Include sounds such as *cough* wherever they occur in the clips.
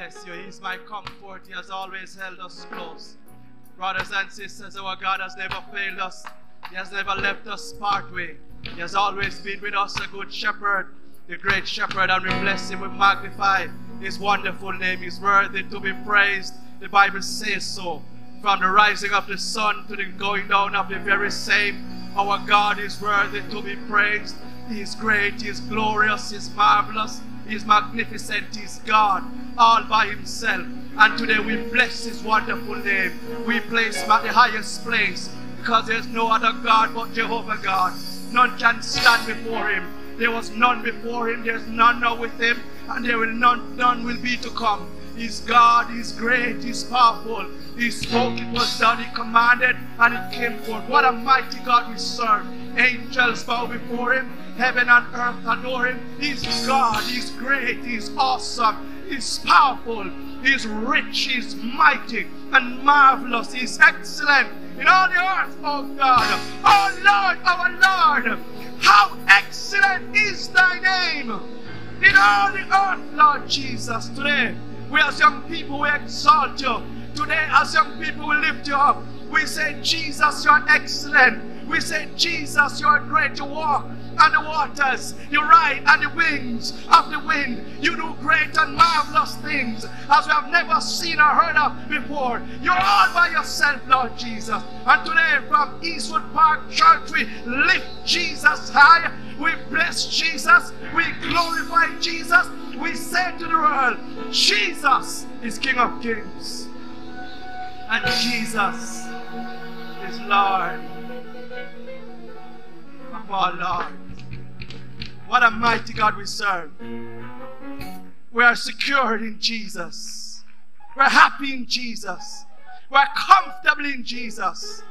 bless you. He's my comfort. He has always held us close. Brothers and sisters, our God has never failed us. He has never left us part way. He has always been with us, a good shepherd, the great shepherd, and we bless him, we magnify his wonderful name. He's worthy to be praised. The Bible says so. From the rising of the sun to the going down of the very same, our God is worthy to be praised. He is great, He is glorious, He is marvelous, He is magnificent, He is God all by Himself. And today we bless His wonderful name. We place Him at the highest place because there's no other God but Jehovah God. None can stand before Him. There was none before Him, there's none now with Him, and there will none, none will be to come. He's God, He's great, He's powerful. He spoke, it was done, He commanded, and it came forth. What a mighty God we serve. Angels bow before Him, heaven and earth adore Him. He's God, He's great, He's awesome, He's powerful, He's rich, He's mighty and marvelous, He's excellent in all the earth, oh God. Oh Lord, our Lord, how excellent is thy name in all the earth, Lord Jesus. Today, we as young people, we exalt you. Today, as young people, we lift you up. We say, Jesus, you are excellent. We say, Jesus, you are great to walk on the waters. You ride on the wings of the wind. You do great and marvelous things as we have never seen or heard of before. You're all by yourself, Lord Jesus. And today, from Eastwood Park Church, we lift Jesus high. We bless Jesus. We glorify Jesus. We say to the world, Jesus is King of Kings. And Jesus is Lord of all Lords. What a mighty God we serve. We are secured in Jesus. We're happy in Jesus. We're comfortable in Jesus.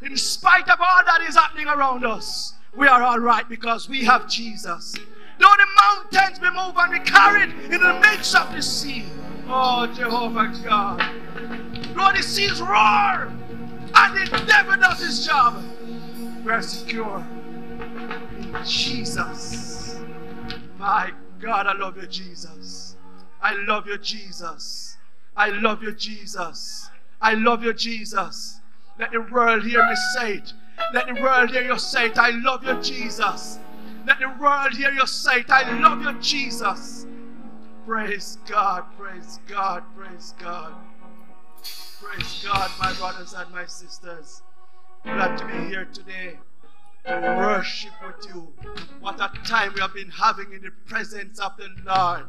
In spite of all that is happening around us, we are all right because we have Jesus. Though the mountains be moved and be carried in the midst of the sea. Oh, Jehovah God. Though the seas roar and the devil does his job, we are secure in Jesus. My God, I love you, Jesus. I love you, Jesus. I love you, Jesus. I love you, Jesus. Let the world hear me say it. Let the world hear you say it. I love you, Jesus. Let the world hear you say it. I love you, Jesus. Praise God, praise God, praise God. Praise God, my brothers and my sisters. Glad to be here today worship with you. What a time we have been having in the presence of the Lord.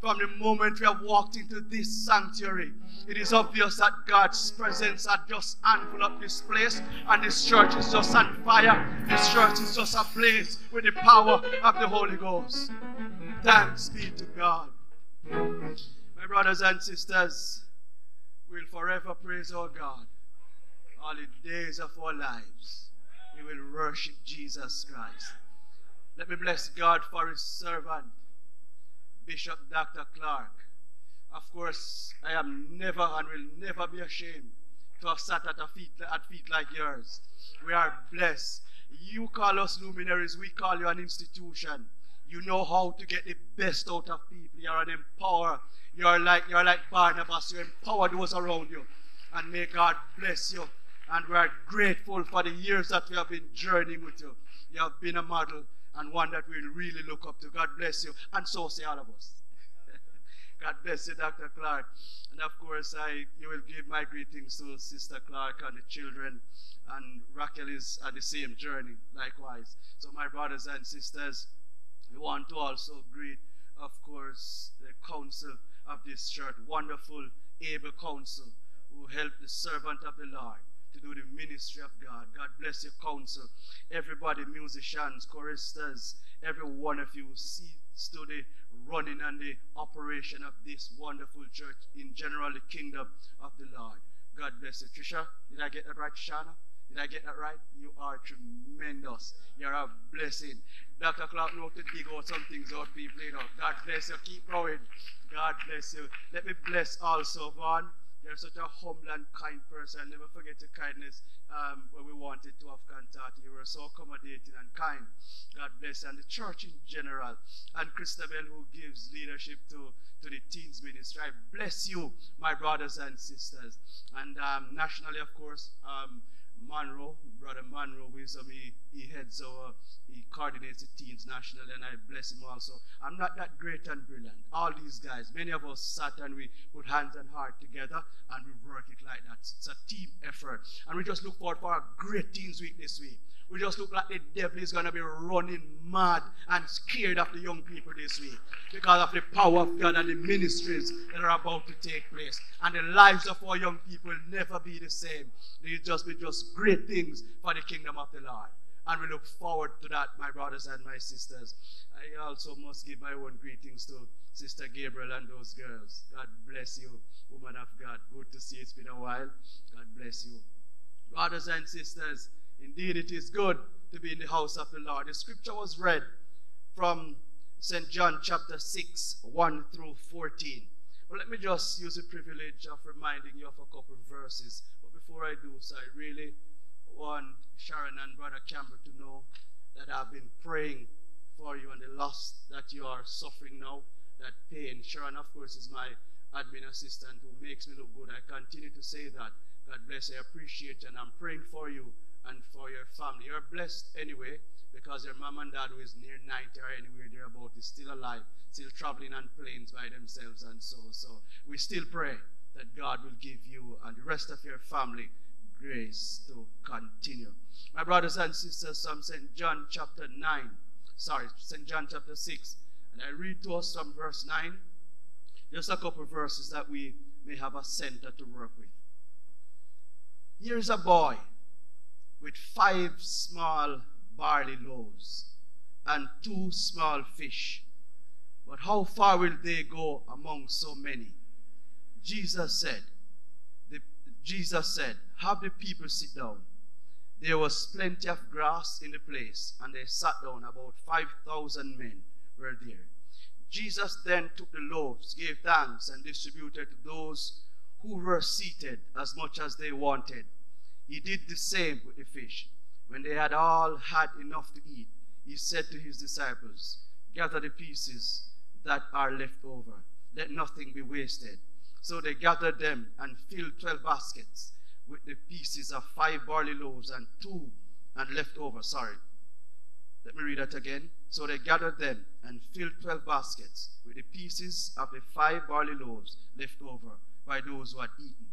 From the moment we have walked into this sanctuary, it is obvious that God's presence had just enveloped this place, and this church is just on fire. This church is just ablaze with the power of the Holy Ghost. Thanks be to God. My brothers and sisters, we'll forever praise our God all the days of our lives. We will worship Jesus Christ. Let me bless God for his servant, Bishop Dr. Clark. Of course, I am never and will never be ashamed to have sat at, feet, at feet like yours. We are blessed. You call us luminaries, we call you an institution. You know how to get the best out of people. You're an empower. You're like you're like Barnabas. You empower those around you. And may God bless you. And we are grateful for the years that we have been journeying with you. You have been a model and one that we'll really look up to. God bless you. And so say all of us. *laughs* God bless you, Dr. Clark. And of course, I you will give my greetings to Sister Clark and the children. And Raquel is at the same journey, likewise. So, my brothers and sisters, we want to also greet, of course, the council of this church, wonderful, able council who helped the servant of the Lord to do the ministry of God. God bless your council. Everybody, musicians, choristers, every one of you, see, study, running and the operation of this wonderful church in general, the kingdom of the Lord. God bless you. Trisha, did I get that right, Shana? Did I get that right? You are tremendous. You're a blessing. Dr. Clark know to dig out some things out, people. You know. God bless you. Keep going. God bless you. Let me bless also, Vaughn. You're such a humble and kind person. I'll never forget your kindness um, when we wanted to have contact. You were so accommodating and kind. God bless. And the church in general. And Christabel, who gives leadership to, to the teens ministry. I bless you, my brothers and sisters. And um, nationally, of course, um, Monroe, Brother Monroe, wisdom, he, he heads our, he coordinates the teams nationally, and I bless him also. I'm not that great and brilliant. All these guys, many of us sat and we put hands and heart together and we work it like that. It's a team effort. And we just look forward for a great teams week this week. We just look like the devil is going to be running mad and scared of the young people this week because of the power of God and the ministries that are about to take place. And the lives of our young people will never be the same. They just be just great things for the kingdom of the Lord. And we look forward to that, my brothers and my sisters. I also must give my own greetings to Sister Gabriel and those girls. God bless you, woman of God. Good to see you. It's been a while. God bless you. Brothers and sisters, Indeed, it is good to be in the house of the Lord. The scripture was read from St. John chapter 6, 1 through 14. But let me just use the privilege of reminding you of a couple of verses. But before I do so, I really want Sharon and Brother Campbell to know that I've been praying for you and the loss that you are suffering now, that pain. Sharon, of course, is my admin assistant who makes me look good. I continue to say that. God bless. I appreciate and I'm praying for you and for your family. You're blessed anyway because your mom and dad who is near 90 or anywhere thereabout is still alive, still traveling on planes by themselves and so. So we still pray that God will give you and the rest of your family grace to continue. My brothers and sisters from St. John chapter 9, sorry, St. John chapter 6, and I read to us from verse 9, just a couple verses that we may have a center to work with. Here's a boy with five small barley loaves and two small fish. But how far will they go among so many? Jesus said, Jesus said, have the people sit down. There was plenty of grass in the place, and they sat down. About 5,000 men were there. Jesus then took the loaves, gave thanks, and distributed to those who were seated as much as they wanted. He did the same with the fish. When they had all had enough to eat, he said to his disciples, Gather the pieces that are left over. Let nothing be wasted. So they gathered them and filled twelve baskets with the pieces of five barley loaves and two and left over. Sorry. Let me read that again. So they gathered them and filled twelve baskets with the pieces of the five barley loaves left over by those who had eaten.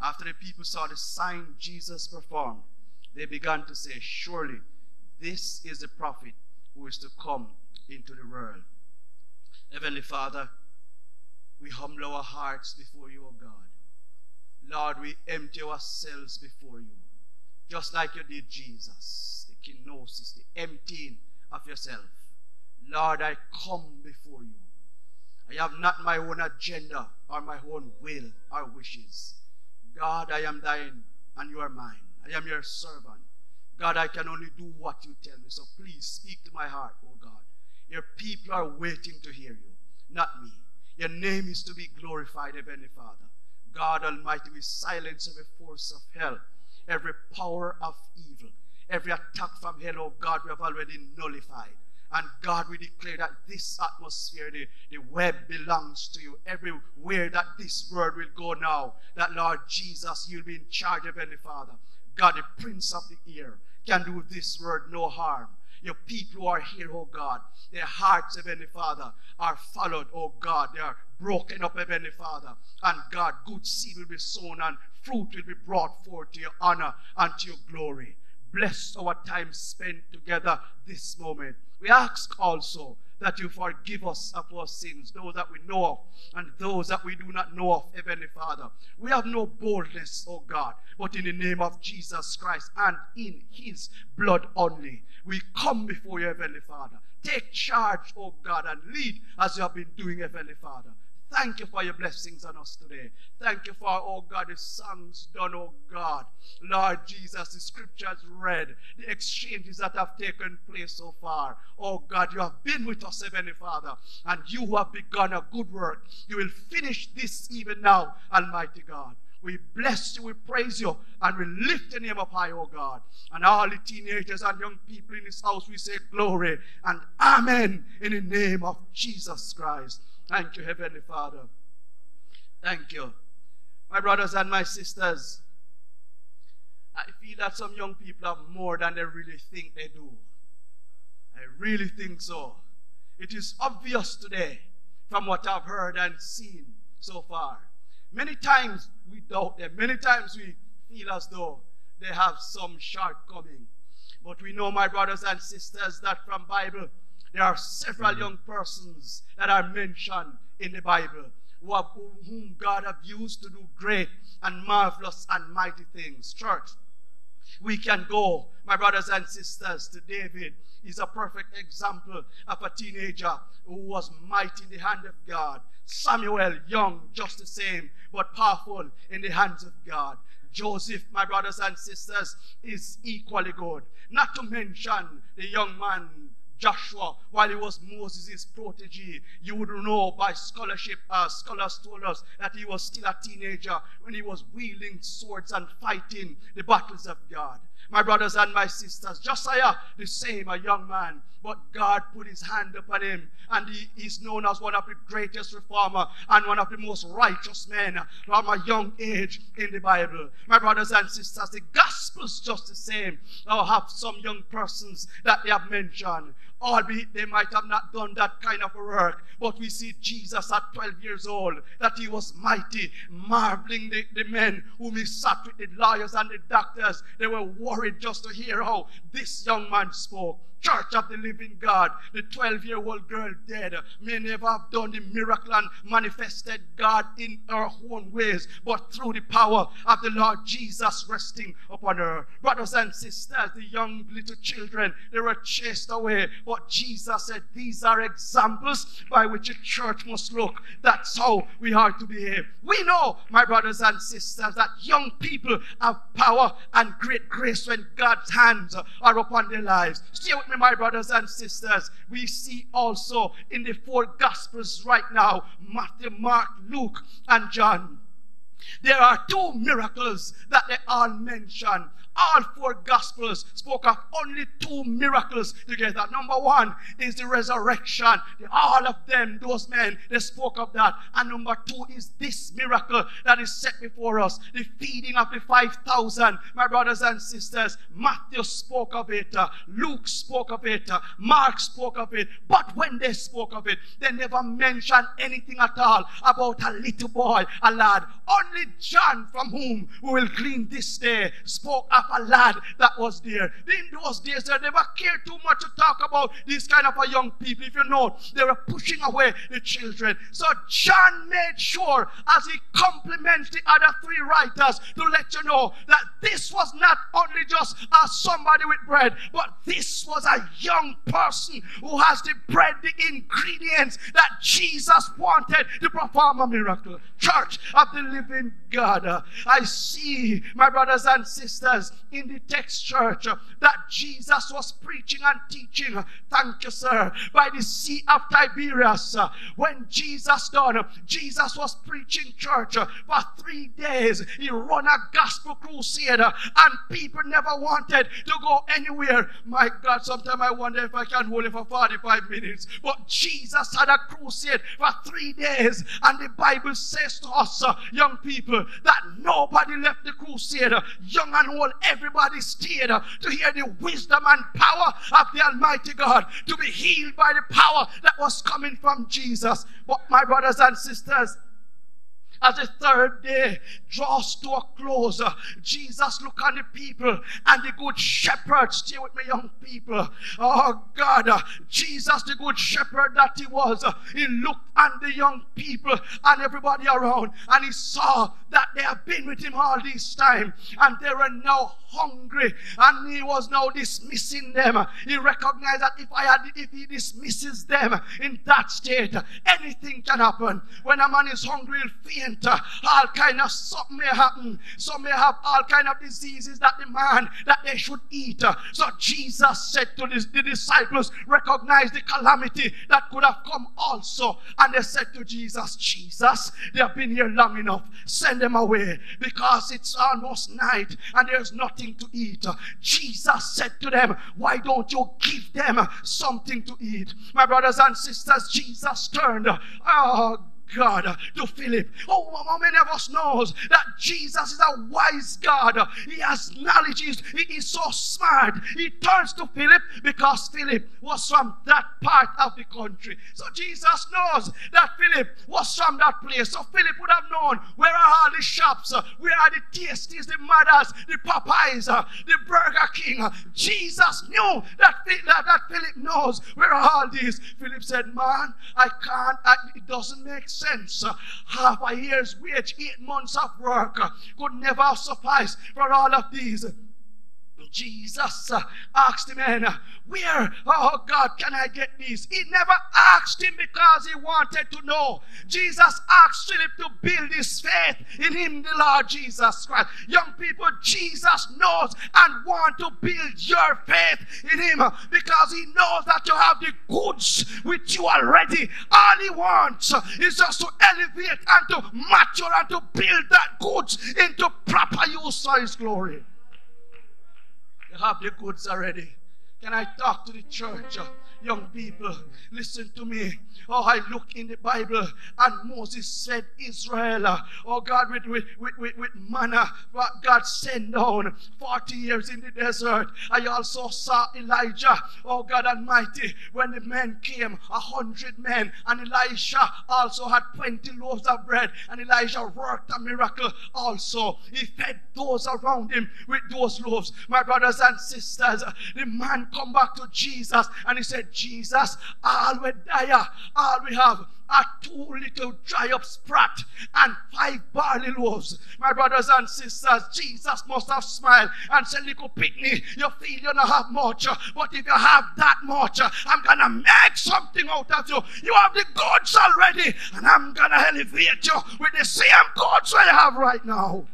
After the people saw the sign Jesus performed, they began to say, Surely this is the prophet who is to come into the world. Heavenly Father, we humble our hearts before you, O God. Lord, we empty ourselves before you, just like you did Jesus, the kenosis, the emptying of yourself. Lord, I come before you. I have not my own agenda or my own will or wishes. God, I am thine and you are mine. I am your servant. God, I can only do what you tell me. So please speak to my heart, oh God. Your people are waiting to hear you, not me. Your name is to be glorified, Heavenly Father. God Almighty, we silence every force of hell, every power of evil, every attack from hell, oh God, we have already nullified. And God, we declare that this atmosphere, the, the web belongs to you. Everywhere that this word will go now, that Lord Jesus, you'll be in charge Heavenly Father. God, the Prince of the air, can do this word no harm. Your people who are here, oh God, their hearts, Heavenly Father, are followed, oh God. They are broken up, Heavenly Father. And God, good seed will be sown and fruit will be brought forth to your honor and to your glory. Bless our time spent together this moment. We ask also that you forgive us of our sins, those that we know of and those that we do not know of, Heavenly Father. We have no boldness, O God, but in the name of Jesus Christ and in His blood only. We come before you, Heavenly Father. Take charge, O God, and lead as you have been doing, Heavenly Father. Thank you for your blessings on us today. Thank you for, oh God, the songs done, oh God. Lord Jesus, the scriptures read, the exchanges that have taken place so far. Oh God, you have been with us, Heavenly Father, and you who have begun a good work, you will finish this even now, Almighty God. We bless you, we praise you, and we lift the name up high, oh God. And all the teenagers and young people in this house, we say glory and amen in the name of Jesus Christ. Thank you, Heavenly Father. Thank you. My brothers and my sisters, I feel that some young people have more than they really think they do. I really think so. It is obvious today from what I've heard and seen so far. Many times we doubt them. Many times we feel as though they have some shortcoming. But we know, my brothers and sisters, that from Bible there are several mm-hmm. young persons that are mentioned in the Bible who have, whom God have used to do great and marvelous and mighty things. Church, we can go, my brothers and sisters, to David. He's a perfect example of a teenager who was mighty in the hand of God. Samuel, young, just the same, but powerful in the hands of God. Joseph, my brothers and sisters, is equally good. Not to mention the young man Joshua, while he was Moses' protege, you would know by scholarship, uh, scholars told us that he was still a teenager when he was wielding swords and fighting the battles of God. My brothers and my sisters, Josiah, the same, a young man, but God put his hand upon him, and he is known as one of the greatest reformer and one of the most righteous men from a young age in the Bible. My brothers and sisters, the gospel's just the same. I'll have some young persons that they have mentioned albeit they might have not done that kind of work. But we see Jesus at 12 years old, that he was mighty, marveling the, the men whom he sat with, the lawyers and the doctors. They were worried just to hear how this young man spoke church of the living God. The 12 year old girl dead may never have done the miracle and manifested God in her own ways, but through the power of the Lord Jesus resting upon her. Brothers and sisters, the young little children, they were chased away, but Jesus said, These are examples by which a church must look. That's how we are to behave. We know, my brothers and sisters, that young people have power and great grace when God's hands are upon their lives. Stay with me my brothers and sisters, we see also in the four Gospels right now Matthew, Mark, Luke, and John. There are two miracles that they all mention all four gospels spoke of only two miracles together. Number one is the resurrection. All of them, those men, they spoke of that. And number two is this miracle that is set before us the feeding of the 5,000. My brothers and sisters, Matthew spoke of it, Luke spoke of it, Mark spoke of it. But when they spoke of it, they never mentioned anything at all about a little boy, a lad. Only John, from whom we will glean this day, spoke of a lad that was there. In those days, they never cared too much to talk about these kind of a young people. If you know, they were pushing away the children. So John made sure, as he compliments the other three writers, to let you know that this was not only just as somebody with bread, but this was a young person who has the bread, the ingredients that Jesus wanted to perform a miracle. Church of the living God, I see my brothers and sisters in the text church uh, that Jesus was preaching and teaching. Thank you, sir. By the Sea of Tiberias. Uh, when Jesus done, Jesus was preaching church uh, for three days. He run a gospel crusade and people never wanted to go anywhere. My God, sometimes I wonder if I can hold it for 45 minutes. But Jesus had a crusade for three days. And the Bible says to us, young people, that nobody left the crusade, young and old, everybody stayed uh, to hear the wisdom and power of the Almighty God, to be healed by the power that was coming from Jesus. But my brothers and sisters, as the third day draws to a close, Jesus look on the people and the good shepherd, stay with me young people. Oh God, Jesus the good shepherd that he was, he looked on the young people and everybody around and he saw that they have been with him all this time and they were now hungry and he was now dismissing them. He recognized that if I had, if he dismisses them in that state, anything can happen. When a man is hungry, he'll fear All kind of something may happen. Some may have all kind of diseases that demand that they should eat. So Jesus said to the disciples, recognize the calamity that could have come also. And they said to Jesus, Jesus, they have been here long enough. Send them away because it's almost night and there's nothing to eat. Jesus said to them, Why don't you give them something to eat? My brothers and sisters, Jesus turned. Oh, God uh, to Philip. Oh, how many of us knows that Jesus is a wise God? He has knowledge. He is so smart. He turns to Philip because Philip was from that part of the country. So Jesus knows that Philip was from that place. So Philip would have known where are all the shops, uh, where are the Tastees, the mothers, the Popeyes, uh, the Burger King. Jesus knew that, that, that Philip knows where are all these. Philip said, Man, I can't, I, it doesn't make sense. Uh, half a year's wage, eight months of work uh, could never suffice for all of these. Jesus uh, asked him, uh, Where, oh God, can I get these? He never asked him because he wanted to know. Jesus asked Philip to build his faith in him, the Lord Jesus Christ. Young people, Jesus knows and want to build your faith in him because he knows that you have the goods with you already. All he wants is just to elevate and to mature and to build that goods into proper use for his glory. Have the goods already. Can I talk to the church? Young people, listen to me. Oh, I look in the Bible and Moses said, Israel, oh God, with, with, with, with manna, what God sent down 40 years in the desert. I also saw Elijah, oh God Almighty, when the men came, a hundred men, and Elisha also had 20 loaves of bread, and Elijah worked a miracle also. He fed those around him with those loaves. My brothers and sisters, the man come back to Jesus and he said, Jesus, all we die, all we have are two little dry up sprat and five barley loaves. My brothers and sisters, Jesus must have smiled and said, Little pitney, you feel you don't have much, but if you have that much, I'm gonna make something out of you. You have the goods already, and I'm gonna elevate you with the same goods I have right now.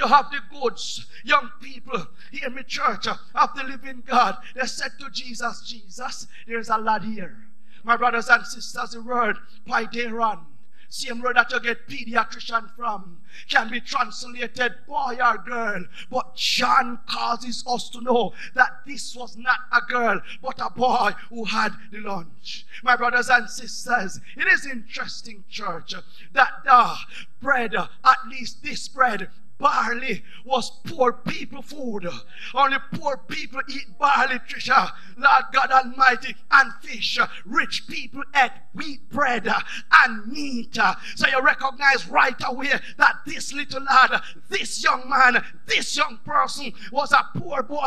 You have the goods. Young people, hear me, church uh, of the living God. They said to Jesus, Jesus, there's a lad here. My brothers and sisters, the word run. same word that you get pediatrician from, can be translated boy or girl. But John causes us to know that this was not a girl, but a boy who had the lunch. My brothers and sisters, it is interesting, church, that the bread, uh, at least this bread, barley was poor people food. Only poor people eat barley, Trisha. Lord God Almighty, and fish. Rich people ate wheat bread and meat. So you recognize right away that this little lad, this young man, this young person was a poor boy.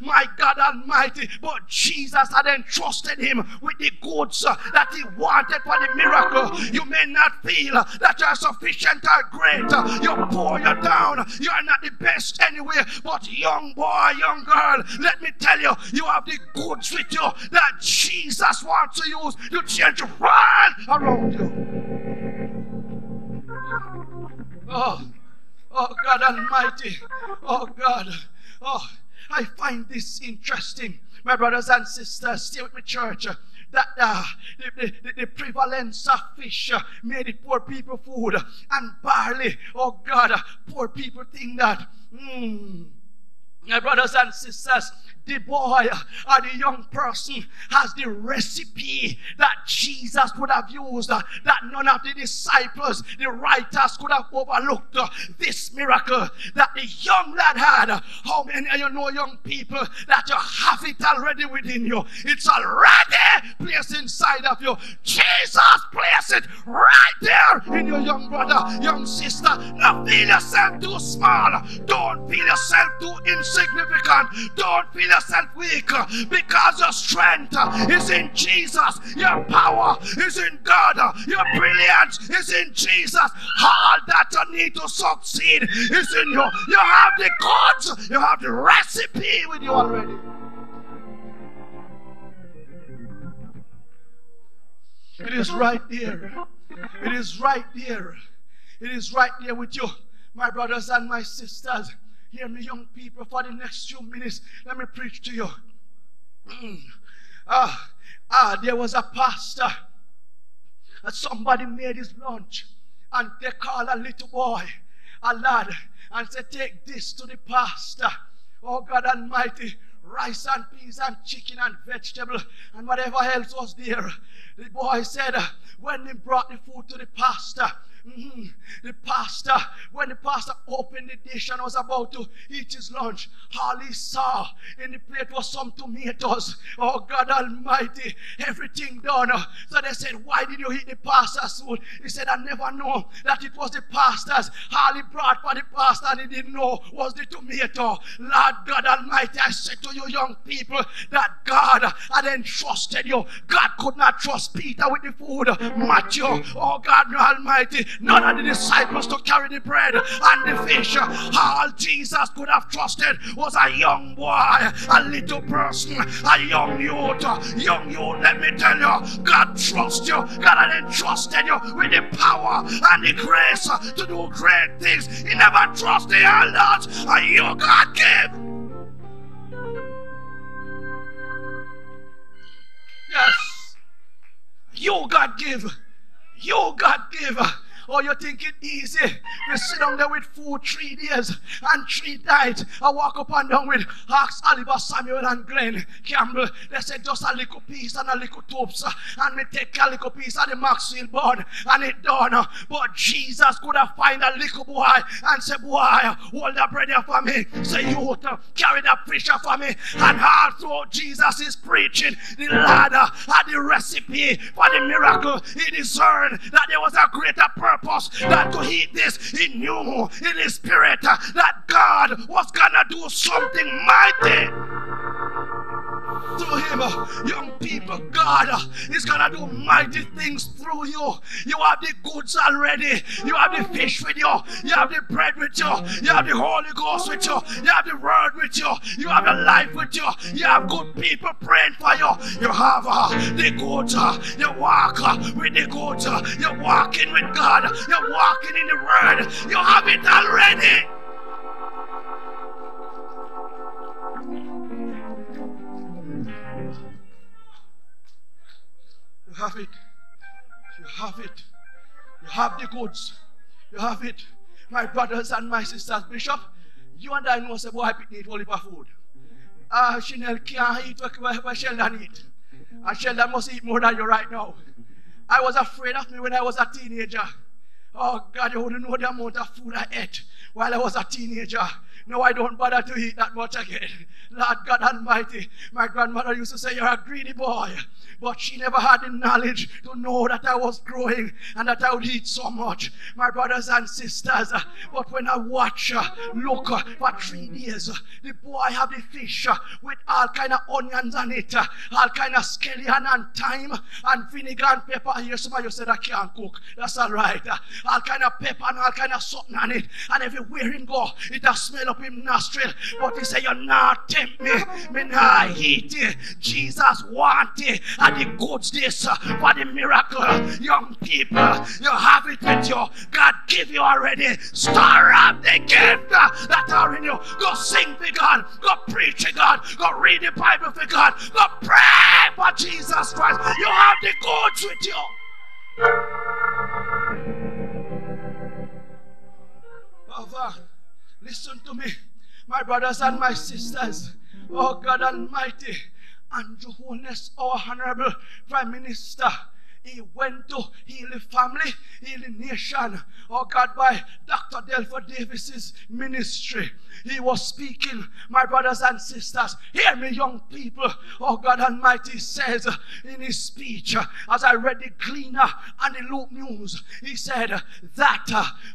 My God Almighty. But Jesus had entrusted him with the goods that he wanted for the miracle. You may not feel that you're sufficient or great. You pour You're down down. You are not the best anywhere, but young boy, young girl, let me tell you, you have the goods with you that Jesus wants to use to change the world around you. Oh, oh God Almighty. Oh God. Oh, I find this interesting. My brothers and sisters, stay with me, church that uh, the, the, the, prevalence of fish uh, made it poor people food and barley. Oh God, uh, poor people think that. Mm, my brothers and sisters, the boy or the young person has the recipe that Jesus would have used, uh, that none of the disciples, the writers could have overlooked uh, this miracle that the young lad had. How many of you know, young people, that you have it already within you? It's already placed inside of you. Jesus placed it right there in your young brother, young sister. Don't feel yourself too small. Don't feel yourself too insignificant. Don't feel yourself weak uh, because your strength uh, is in Jesus. Your power is in God. Uh, your brilliance is in Jesus. All that you need to succeed is in you. You have the goods, you have the recipe with you already. It is right there It is right there. It is right there with you, my brothers and my sisters. Hear me, young people, for the next few minutes. Let me preach to you. ah, ah, there was a pastor. And somebody made his lunch. And they called a little boy, a lad, and said, Take this to the pastor. Oh God Almighty, rice and peas and chicken and vegetable and whatever else was there. The boy said, when he brought the food to the pastor, Mm-hmm. The pastor, when the pastor opened the dish and was about to eat his lunch, all he saw in the plate was some tomatoes. Oh God Almighty, everything done. So they said, Why did you eat the pastor's food? He said, I never know that it was the pastor's. All he brought for the pastor and he didn't know was the tomato. Lord God Almighty, I said to you, young people, that God had entrusted you. God could not trust Peter with the food. Matthew, oh God Almighty, none of the disciples to carry the bread and the fish. All Jesus could have trusted was a young boy, a little person, a young youth. Young youth, let me tell you, God trusts you. God had entrusted you with the power and the grace to do great things. He never trusts the elders, and you God give. Yes. You God give. You God give. Or you think it easy? You sit down there with food three days and three nights. I walk up and down with Hawks, Oliver, Samuel, and Glenn Campbell. They said just a little piece and a little tubes. And me take a little piece of the Maxwell bun and it done. But Jesus could have find a little boy and say, Boy, hold the bread for me. Say, You carry the preacher for me. And all through Jesus is preaching the ladder and the recipe for the miracle. He discerned that there was a greater purpose that to eat this, he knew in his spirit that God was gonna do something mighty through him. Young people, God is gonna do mighty things through you. You have the goods already. You have the fish with you. You have the bread with you. You have the Holy Ghost with you. You have the word with you. You have the life with you. You have good people praying for you. You have uh, the goods. Uh, you walk uh, with the goods. Uh, you're walking with God. You're walking in the word. You have it already. You have it. You have it. You have the goods. You have it. My brothers and my sisters, Bishop, you and I know say boy need only for food. Ah, uh, Chanel can't eat what Sheldon eat. And Sheldon must eat more than you right now. I was afraid of me when I was a teenager. Oh God, you wouldn't know the amount of food I ate while I was a teenager. No, I don't bother to eat that much again. Lord God Almighty, my grandmother used to say, You're a greedy boy. But she never had the knowledge to know that I was growing and that I would eat so much. My brothers and sisters, but when I watch, uh, look, uh, for three days, uh, the boy have the fish with all kind of onions on it, all kind of scallion and thyme and vinegar and pepper. Here, some of you said I can't cook. That's all right. All kind of pepper and all kind of something on it. And everywhere him go, it does smell up him nostril. But he say, You're not tempt me. Me not eat. Jesus want it. And the goods this uh, for the miracle. Young people, you have it with you. God give you already. Stir up the gift uh, that are in you. Go sing for God. Go preach for God. Go read the Bible for God. Go pray for Jesus Christ. You have the goods with you. Father, listen to me, my brothers and my sisters. Oh God Almighty, and Andrew Holness, our Honorable Prime Minister, he went to heal the family, heal the nation. Oh God, by Dr. Delford Davis's ministry. He was speaking, my brothers and sisters. Hear me, young people. Oh God Almighty says in his speech, as I read the Gleaner and the Loop News, he said that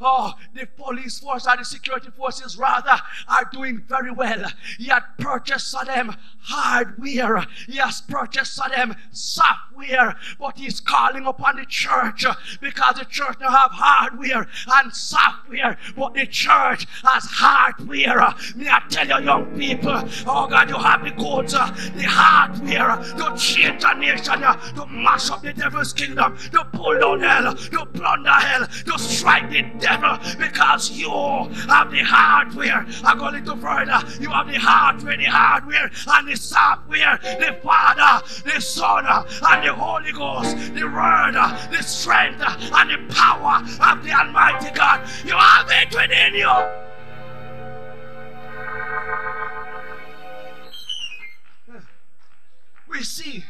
oh, the police force and the security forces rather are doing very well. He had purchased for them hardware. He has purchased for them software, but he's calling upon the church uh, because the church now have hardware and software, but the church has hardware. Uh, may I tell you, young people, oh God, you have the goods, uh, the hardware to change a nation, to mash up the devil's kingdom, to pull down hell, to plunder hell, to strike the devil because you have the hardware. I go a little further. You have the hardware, the hardware, and the software, the Father, the Son, and the Holy Ghost, the Word, uh, the strength, uh, and the power of the Almighty God. You have it within you. We see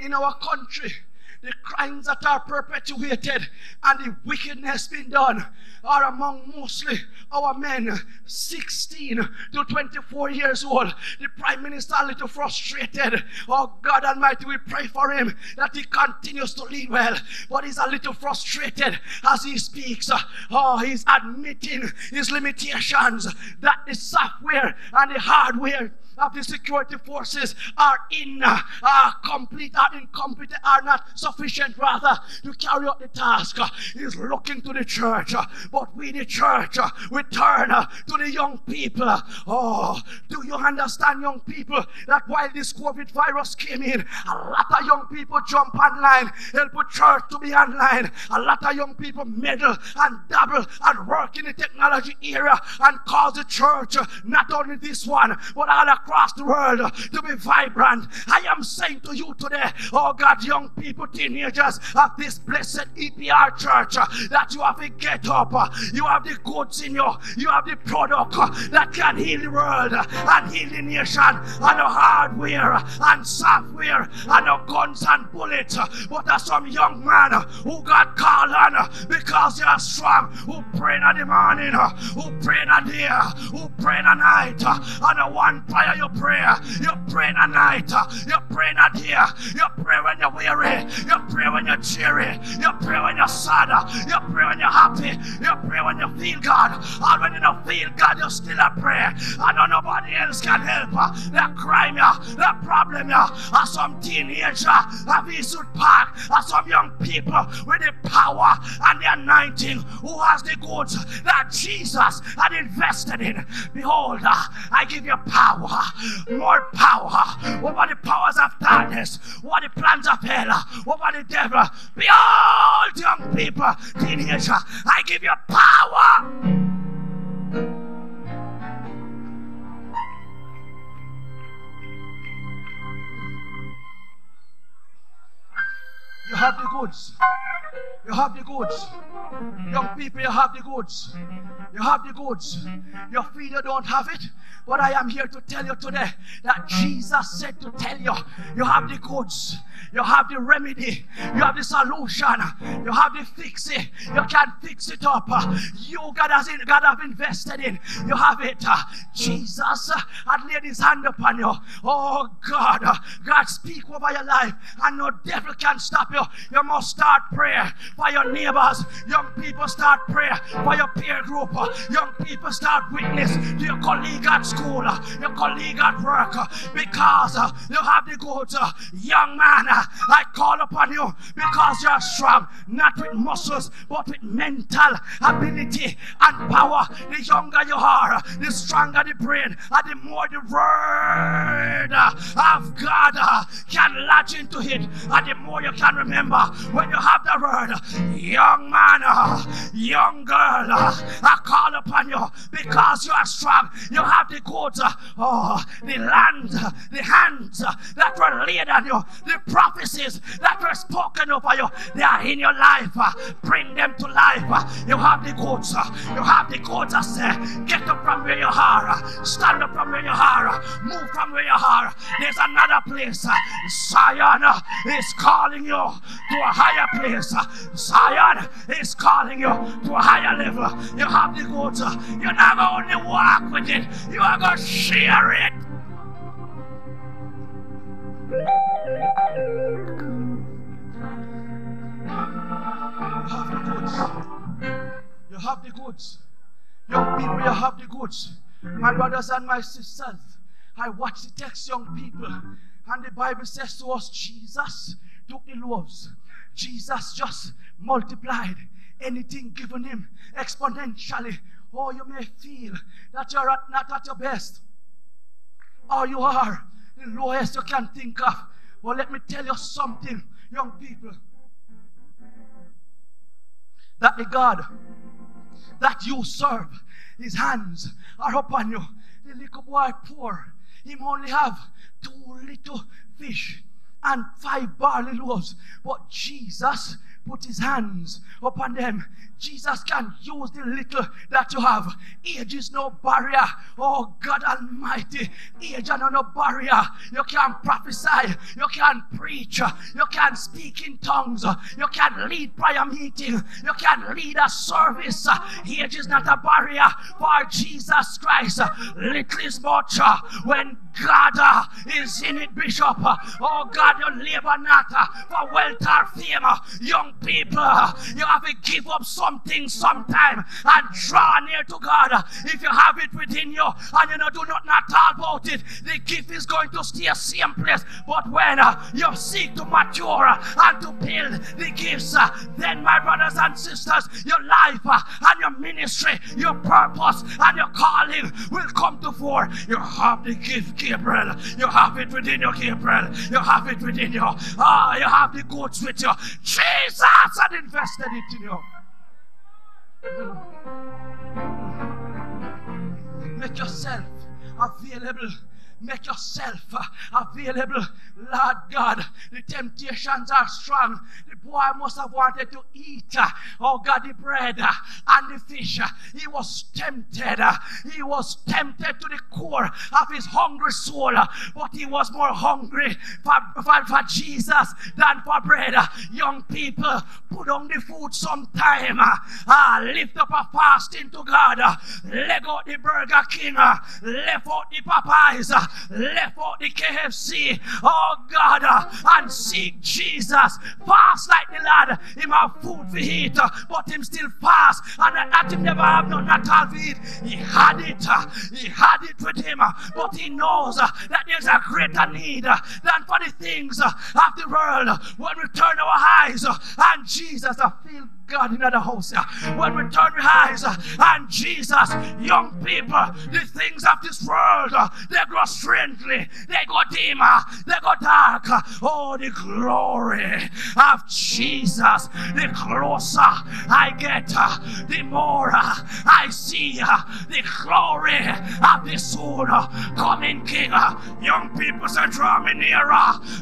in our country the crimes that are perpetuated and the wickedness being done are among mostly our men 16 to 24 years old. The prime minister a little frustrated. Oh God Almighty, we pray for him that he continues to lead well, but he's a little frustrated as he speaks. Oh, he's admitting his limitations that the software and the hardware of the security forces are in uh, complete are incompetent are not sufficient rather to carry out the task. Uh, he's looking to the church uh, but we the church uh, we turn to the young people. Oh do you understand young people that while this covid virus came in a lot of young people jump online help the church to be online. A lot of young people meddle and dabble and work in the technology area and cause the church not only this one but all across the world to be vibrant. I am saying to you today, oh God, young people, teenagers of this blessed EPR church, uh, that you have to get up. Uh, you have the goods in you. You have the product uh, that can heal the world and heal the nation and the hardware and software and the guns and bullets. But there's some young man who got called on because they are strong, who pray in the morning, who pray in the day, who pray in the night, and one prayer you pray. You pray at night. You pray not here. You pray when you're weary. You pray when you're cheery. You pray when you're sad. You pray when you're happy. You pray when you feel God. And when you don't feel God, you still a pray. I know nobody else can help. That crime, that problem, or some teenager at Eastwood Park, or some young people with the power and the anointing who has the goods that Jesus had invested in. Behold, I give you power more power over the powers of darkness, over the plans of hell, over the devil. Behold, young people, teenager, I give you power. You have the goods. You have the goods. Young people, you have the goods. You have the goods. Your feet, you don't have it. But I am here to tell you today that Jesus said to tell you, you have the goods. You have the remedy. You have the solution. You have the fix it. You can fix it up. You God has in, God have invested in. You have it. Jesus had laid his hand upon you. Oh God, God speak over your life, and no devil can stop you. You must start prayer for your neighbors. Young people start prayer for your peer group. Young people start witness to your colleague at school, your colleague at work, because you have the goods. Young man, I call upon you because you are strong, not with muscles, but with mental ability and power. The younger you are, the stronger the brain, and the more the word of God can latch into it, and the more you can remember when you have the word. Young man, Uh, young girl, uh, I call upon you because you are strong. You have the goods, uh, oh, the land, the hands that were laid on you, the prophecies that were spoken over you, they are in your life. Bring them to life. You have the goods. You have the goods. I say, get up from where you are. Stand up from where you are. Move from where you are. There's another place. Zion is calling you to a higher place. Zion is calling you to a higher level. You have the goods. You never only walk with it, you are going to share it. You have the goods. You have the goods. Young people, you have the goods. My brothers and my sisters, I watch the text, young people, and the Bible says to us, Jesus took the loaves. Jesus just multiplied anything given him exponentially. Or you may feel that you're not at your best. Or you are the lowest you can think of. Well, let me tell you something, young people. That the God that you serve, his hands are upon you. The little boy poor, him only have two little fish and five barley loaves. But Jesus put his hands upon them. Jesus can use the little that you have. Age is no barrier. Oh God Almighty, age is no barrier. You can prophesy, you can preach, you can speak in tongues, you can lead prayer meeting, you can lead a service. Age is not a barrier for Jesus Christ. Little is much when God uh, is in it, Bishop. Oh God, you labor not uh, for wealth or fame. Young people, you have to give up something sometime and draw near to God. If you have it within you and you know, do not not talk about it, the gift is going to stay same place. But when uh, you seek to mature and to build the gifts, uh, then my brothers and sisters, your life uh, and your ministry, your purpose and your calling will come to fore. You have the gift, Gabriel. You have it within you, Gabriel. You have it within you. Ah, you have the goods with you. Jesus had invested it in you. Make yourself available Make yourself uh, available, Lord God. The temptations are strong. The boy must have wanted to eat, uh, oh God, the bread uh, and the fish. He was tempted. He was tempted to the core of his hungry soul, but he was more hungry for, for, for Jesus than for bread. Young people, put on the food sometime. Uh, lift up a fasting to God. Leg out the Burger King. Left out the Popeyes left out the KFC, oh God, and seek Jesus. Fast like the lad, him have food for eat, but him still fast, and that him never have none at all for eat. He had it, he had it with him, but he knows that there's a greater need than for the things of the world. When we turn our eyes and Jesus, I feel God in the house. Uh, when we turn our eyes uh, on Jesus, young people, the things of this world, uh, they grow strangely, they go dimmer, they go dark. Oh, the glory of Jesus, the closer I get, the more I see the glory of the soon coming King. Young people say, draw me nearer.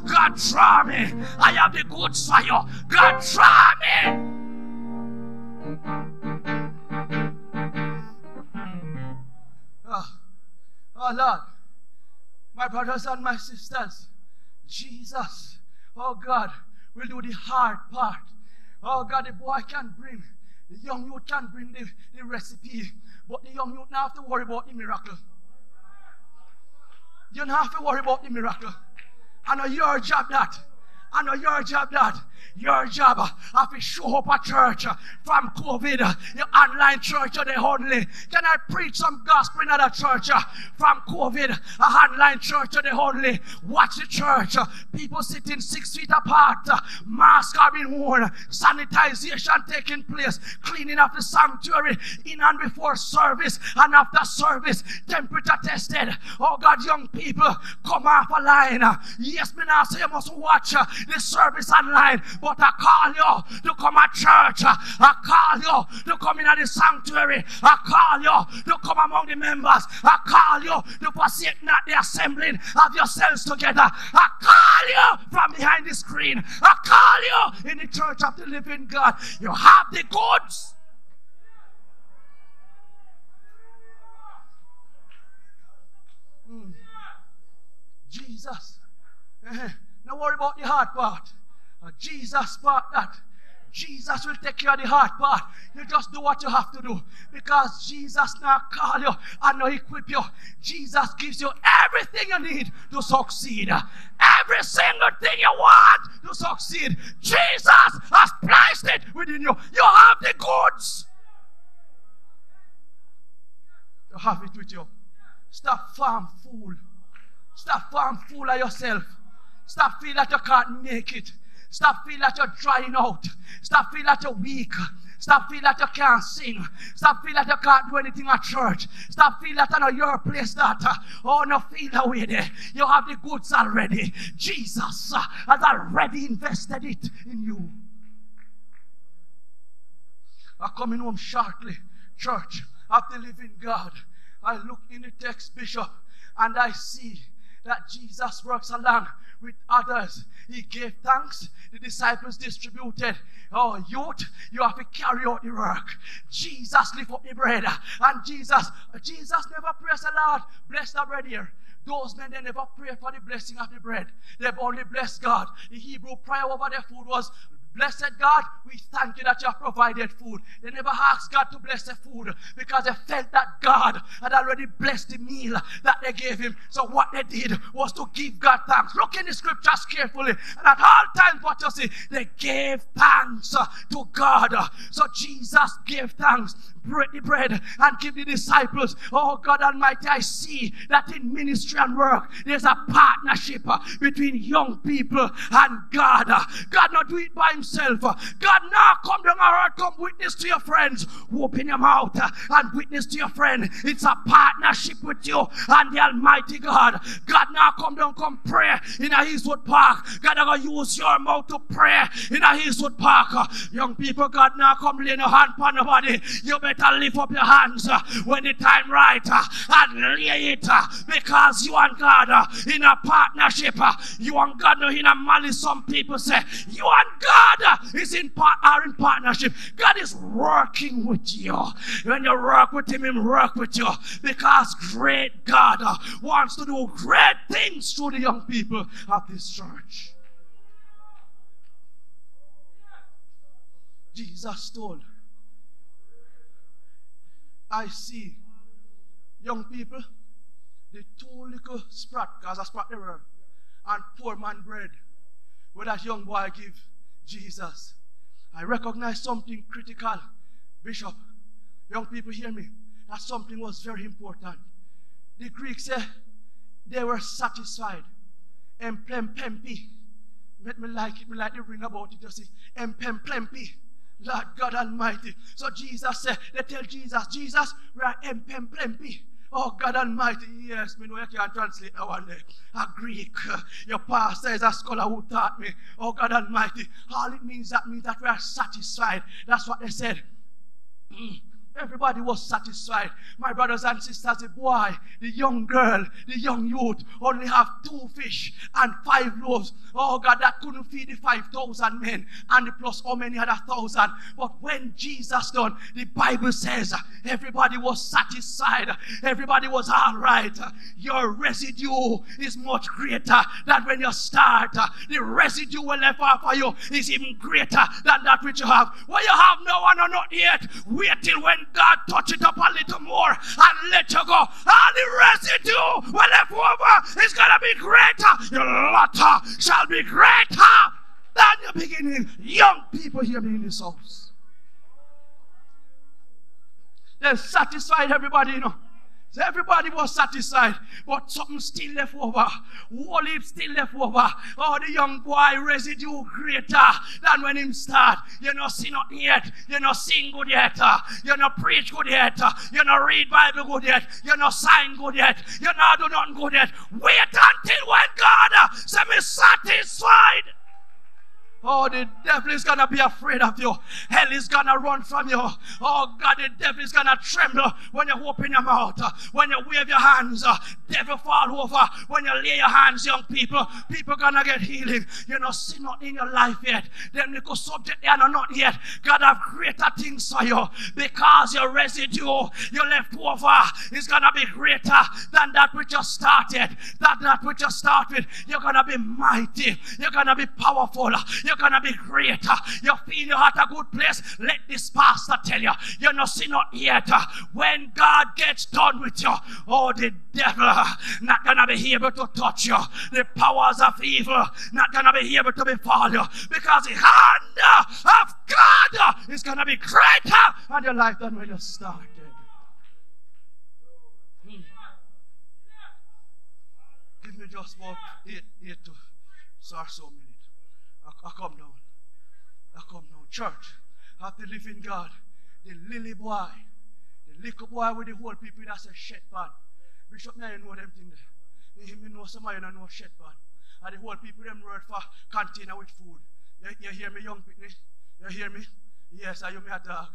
God, draw me. I have the good fire. God, draw me. Oh, oh Lord, my brothers and my sisters, Jesus, oh God, will do the hard part. Oh God, the boy can bring, the young youth can bring the, the recipe, but the young youth not have to worry about the miracle. You don't have to worry about the miracle. I know your job that. I know your job that. Your job uh, if you show up at church uh, from COVID, uh, your online church the only. Can I preach some gospel in other church from COVID? A online church the only. Watch the church. People sitting six feet apart. Masks are being worn. Sanitization taking place. Cleaning up the sanctuary in and before service and after service. Temperature tested. Oh God, young people, come off a line. Yes, me now say you must watch the service online. But I call you to come at church. I call you to come in at the sanctuary. I call you to come among the members. I call you to forsake not the assembling of yourselves together. I call you from behind the screen. I call you in the church of the living God. You have the goods. Mm. Jesus. Don't worry about the hard part. Uh, Jesus part that. Jesus will take care of the hard part. You just do what you have to do. Because Jesus now call you and now equip you. Jesus gives you everything you need to succeed. Every single thing you want to succeed. Jesus has placed it within you. You have the goods. You have it with you. Stop farm fool. Stop farm fool of yourself. Stop feeling that you can't make it. Stop feeling that you're drying out. Stop feeling that you're weak. Stop feeling that you can't sing. Stop feeling that you can't do anything at church. Stop feeling that I know your place that. Oh, no, feel that way there. You have the goods already. Jesus has already invested it in you. I'm coming home shortly. Church of the living God. I look in the text, Bishop, and I see that Jesus works along with others. He gave thanks. The disciples distributed. Oh, youth, you have to carry out the work. Jesus lift up the bread. And Jesus, Jesus never prays Lord. Bless the bread here. Those men, they never pray for the blessing of the bread. They've only blessed God. The Hebrew prayer over their food was, Blessed God, we thank you that you have provided food. They never asked God to bless the food because they felt that God had already blessed the meal that they gave him. So what they did was to give God thanks. Look in the scriptures carefully. And at all times, what you see, they gave thanks to God. So Jesus gave thanks break the bread and give the disciples. Oh God Almighty, I see that in ministry and work, there's a partnership between young people and God. God not do it by himself. God now come down and come witness to your friends. Open your mouth and witness to your friend. It's a partnership with you and the Almighty God. God now come down, come pray in a Eastwood Park. God gonna use your mouth to pray in a Eastwood Park. Young people, God now come lay your hand upon nobody. You better lift up your hands when the time right and lay it because you and God in a partnership. You and God know in a malice. Some people say you and God is in part are in partnership. God is working with you. When you work with Him, Him work with you because great God wants to do great things through the young people of this church. Jesus told I see young people, the two little sprat, because I sprat the and poor man bread, where that young boy give Jesus. I recognize something critical. Bishop, young people hear me. That something was very important. The Greeks said they were satisfied. Empempempi. Let me like it, me like the ring about it, you see. Empempempi. Lord God Almighty. So Jesus said, they tell Jesus, Jesus, we are empemplempi. Oh God Almighty, yes, me know you can't translate one there. A Greek, your pastor is a scholar who taught me. Oh God Almighty, all it means that means that we are satisfied. That's what they said. Mm. Everybody was satisfied. My brothers and sisters, the boy, the young girl, the young youth only have two fish and five loaves. Oh God, that couldn't feed the 5,000 men and plus how many other thousand. But when Jesus done, the Bible says everybody was satisfied. Everybody was all right. Your residue is much greater than when you start. The residue left for you is even greater than that which you have. What you have no one or not yet. Wait till when God touch it up a little more and let you go. All the residue will left over is going to be greater. Your latter uh, shall be greater than your beginning. Young people hear me in this house. They've satisfied everybody, you know. So everybody was satisfied, but something still left over. Wally still left over. Oh, the young boy residue greater than when him start. You know, see nothing yet. You not sing good yet. You not preach good yet. You not read Bible good yet. You not sign good yet. You not do nothing good yet. Wait until when God uh, say me satisfied. Oh, the devil is gonna be afraid of you. Hell is gonna run from you. Oh God, the devil is gonna tremble when you open your mouth, when you wave your hands. Devil fall over when you lay your hands, young people. People gonna get healing. You know, see not in your life yet. Them little subject they are not yet. God have greater things for you because your residue, your left over, is gonna be greater than that which you started. That that which you started, you're gonna be mighty. You're gonna be powerful. You're going to be greater. You feel you're at a good place. Let this pastor tell you, you're not seen not yet. When God gets done with you, oh, the devil not going to be able to touch you. The powers of evil not going to be able to befall you because the hand of God is going to be greater on your life than when you started. Hmm. Give me just about eight, eight to so, so minutes. I, come down. I come down. Church, have the living God, the lily boy, the little boy with the whole people that's a shed pan. Bishop, me, I know them thing there. Him, you know somebody don't know shed pan. And the whole people them word for container with food. You, you hear me, young people? You hear me? Yes, I hear me attack.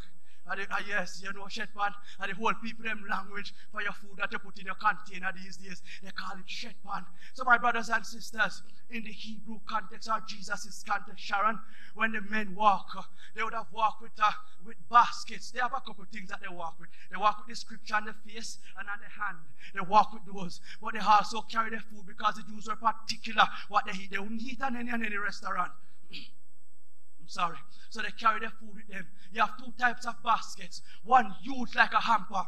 And the, uh, yes, you know, shed pan. And the whole people them language for your food that you put in your container these days. They call it shed pan. So my brothers and sisters, in the Hebrew context or Jesus' context, Sharon, when the men walk, they would have walked with uh, with baskets. They have a couple of things that they walk with. They walk with the scripture on the face and on the hand. They walk with those. But they also carry their food because the Jews were particular what they eat. They wouldn't eat in any, any restaurant. *clears throat* I'm sorry. So they carry their food with them. You have two types of baskets. One huge like a hamper.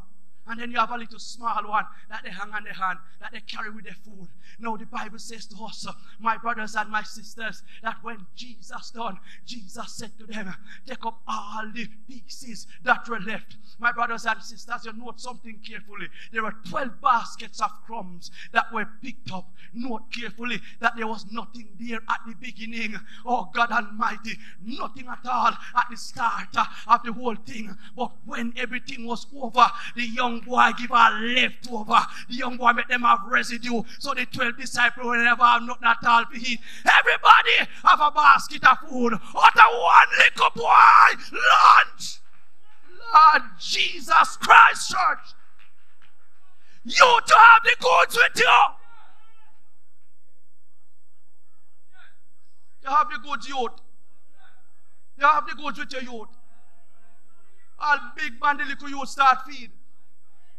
And then you have a little small one that they hang on their hand, that they carry with their food. Now the Bible says to us, uh, my brothers and my sisters, that when Jesus done, Jesus said to them, take up all the pieces that were left. My brothers and sisters, you note something carefully. There were 12 baskets of crumbs that were picked up. Note carefully that there was nothing there at the beginning. Oh God Almighty, nothing at all at the start uh, of the whole thing. But when everything was over, the young boy give a leftover. The young boy make them have residue. So the 12 disciples will never have nothing at all to eat. Everybody have a basket of food. What a one little boy lunch. Lord Jesus Christ, church. You to have the goods with you. You have the goods, youth. You have the goods with your youth. All big man, the little youth start feed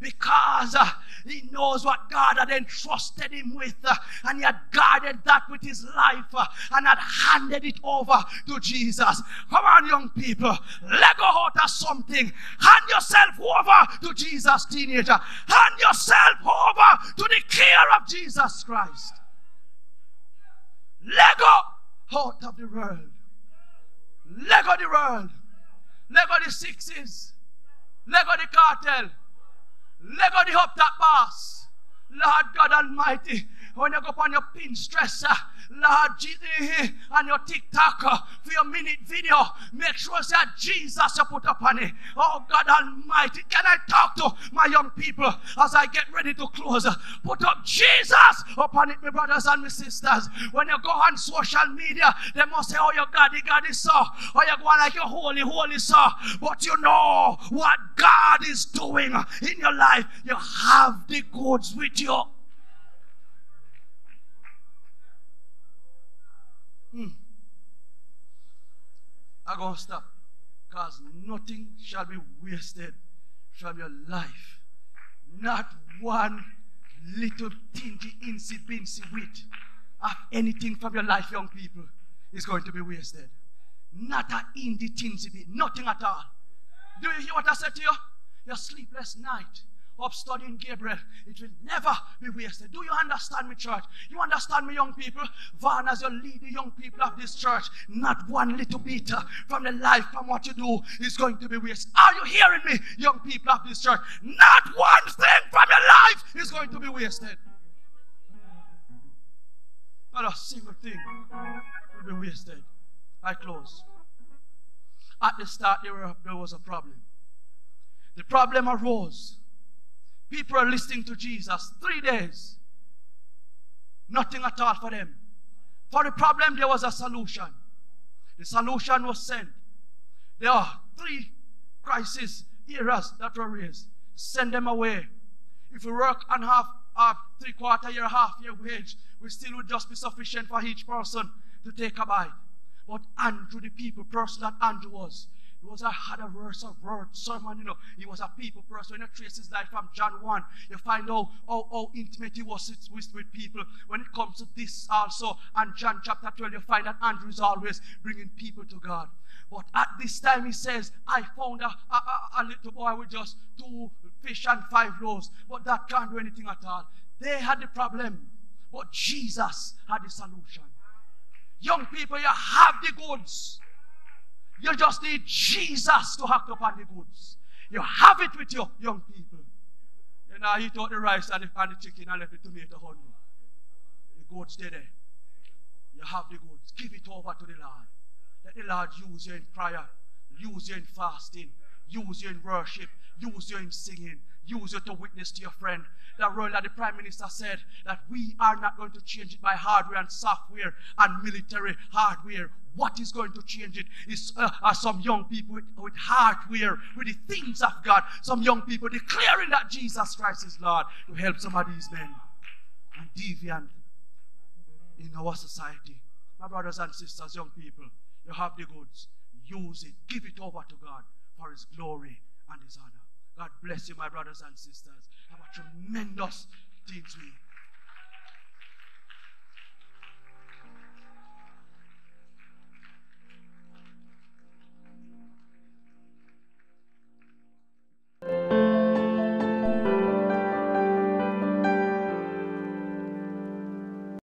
because uh, he knows what God had entrusted him with, uh, and he had guarded that with his life uh, and had handed it over to Jesus. Come on, young people, let go out of something. Hand yourself over to Jesus, teenager. Hand yourself over to the care of Jesus Christ. Let go out of the world. Let go the world. Let go the sixes. Let go the cartel. Let go the up that boss. Lord God Almighty, when you go on your Pinterest, uh, Lord Jesus, and your TikTok uh, for your minute video, make sure that Jesus you put up on it. Oh God Almighty, can I talk to my young people as I get ready to close? Put up Jesus upon it, my brothers and my sisters. When you go on social media, they must say, Oh, your God, you God is so. Oh, you go like your holy, holy so. But you know what God is doing in your life. You have the goods with you. Hmm. Stop. Because nothing shall be wasted from your life. Not one little dingy, insy binsy wit of anything from your life, young people, is going to be wasted. Not a indy tinsy bit. Nothing at all. Do you hear what I said to you? Your sleepless night of studying Gabriel, it will never be wasted. Do you understand me, church? You understand me, young people? Van, as you lead the young people of this church, not one little bit uh, from the life, from what you do, is going to be wasted. Are you hearing me, young people of this church? Not one thing from your life is going to be wasted. Not a single thing will be wasted. I close. At the start, there, there was a problem. The problem arose People are listening to Jesus three days. Nothing at all for them. For the problem, there was a solution. The solution was sent. There are three crisis eras that were raised. Send them away. If we work and half, uh, three quarter year, half year wage, we still would just be sufficient for each person to take a bite. But Andrew, the people person that Andrew was, he was a had a verse of word sermon, you know. He was a people person. When you trace his life from John 1, you find out how, how intimate he was with, with people. When it comes to this also, and John chapter 12, you find that Andrew is always bringing people to God. But at this time, he says, I found a, a, a, a little boy with just two fish and five loaves, but that can't do anything at all. They had the problem, but Jesus had the solution. Young people, you have the goods. You just need Jesus to act upon the goods. You have it with you, young people. You know, eat out the rice and the, and the chicken and left the tomato honey. The goods stay there. You have the goods. Give it over to the Lord. Let the Lord use you in prayer, use you in fasting, use you in worship, use you in singing, use you to witness to your friend. That role that the Prime Minister said that we are not going to change it by hardware and software and military hardware. What is going to change it is uh, are some young people with, with hardware, with the things of God. Some young people declaring that Jesus Christ is Lord to help some of these men and deviant in our society. My brothers and sisters, young people, you have the goods. Use it. Give it over to God for His glory and His honor. God bless you, my brothers and sisters. Have a tremendous teens week.